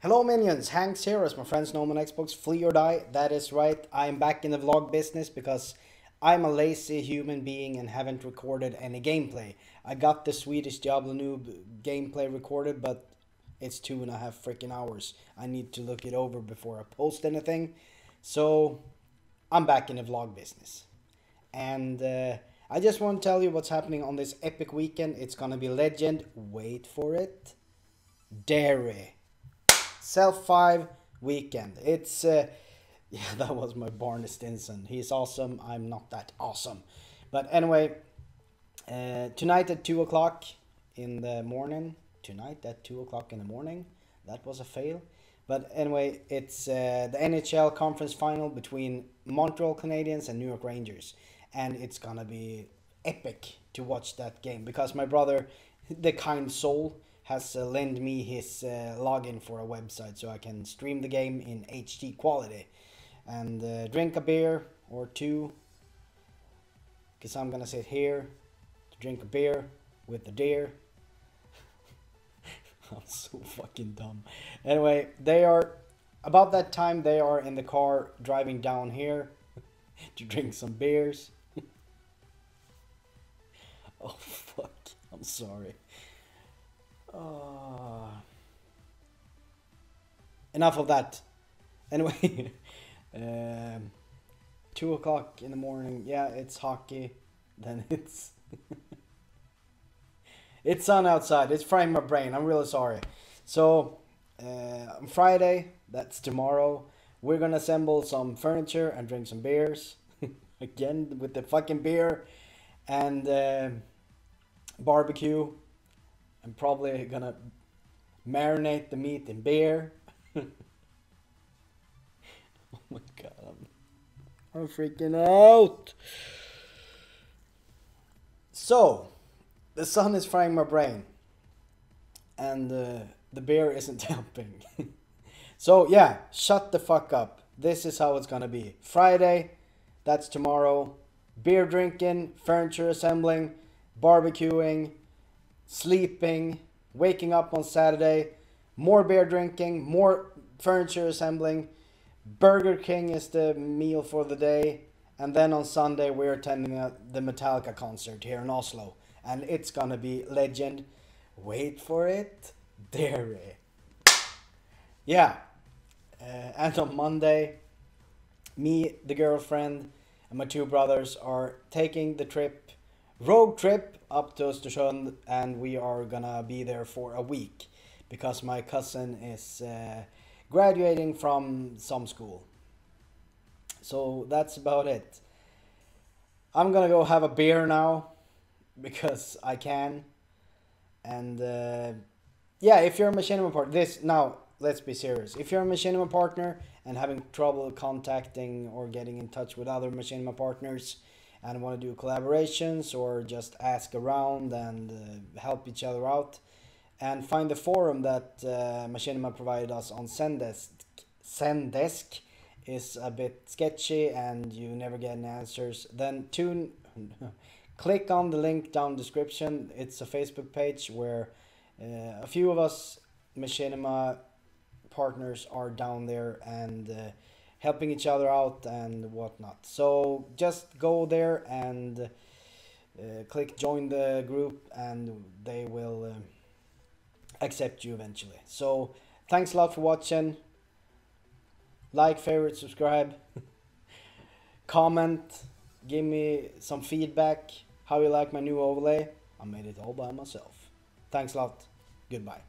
Hello minions, Hanks here as my friends know on Xbox, Flea or Die, that is right, I'm back in the vlog business because I'm a lazy human being and haven't recorded any gameplay. I got the Swedish Diablo Noob gameplay recorded, but it's two and a half freaking hours. I need to look it over before I post anything. So, I'm back in the vlog business. And uh, I just want to tell you what's happening on this epic weekend. It's gonna be legend, wait for it, Dairy. Self 5 weekend. It's, uh, yeah, that was my Barney Stinson. He's awesome. I'm not that awesome. But anyway, uh, tonight at 2 o'clock in the morning, tonight at 2 o'clock in the morning, that was a fail. But anyway, it's uh, the NHL conference final between Montreal Canadiens and New York Rangers. And it's gonna be epic to watch that game because my brother, the kind soul, has uh, lent me his uh, login for a website so I can stream the game in HD quality and uh, drink a beer or two because I'm gonna sit here to drink a beer with the deer. I'm so fucking dumb. Anyway, they are about that time they are in the car driving down here to drink some beers. oh fuck, I'm sorry. Oh. Enough of that. Anyway, um, two o'clock in the morning. Yeah, it's hockey. Then it's it's sun outside. It's frying my brain. I'm really sorry. So uh, on Friday, that's tomorrow. We're gonna assemble some furniture and drink some beers again with the fucking beer and uh, barbecue I'm probably gonna marinate the meat in beer. oh my god, I'm, I'm freaking out. So, the sun is frying my brain, and uh, the beer isn't helping. so, yeah, shut the fuck up. This is how it's gonna be. Friday, that's tomorrow. Beer drinking, furniture assembling, barbecuing, sleeping, waking up on Saturday, more beer drinking, more furniture assembling. Burger King is the meal for the day. And then on Sunday, we're attending a, the Metallica concert here in Oslo. And it's gonna be legend. Wait for it. Dairy. Yeah. Uh, and on Monday, me, the girlfriend, and my two brothers are taking the trip road trip up to Östersund and we are gonna be there for a week because my cousin is uh, graduating from some school. So that's about it. I'm gonna go have a beer now because I can. And uh, yeah, if you're a machinima partner, this now let's be serious. If you're a machinima partner and having trouble contacting or getting in touch with other machinima partners, and want to do collaborations or just ask around and uh, help each other out and find the forum that uh, Machinima provided us on Zendesk. Zendesk is a bit sketchy and you never get any answers. Then tune, click on the link down description. It's a Facebook page where uh, a few of us Machinima partners are down there and uh, helping each other out and whatnot. So just go there and uh, click join the group and they will uh, accept you eventually. So thanks a lot for watching. Like, favorite, subscribe, comment, give me some feedback, how you like my new overlay. I made it all by myself. Thanks a lot. Goodbye.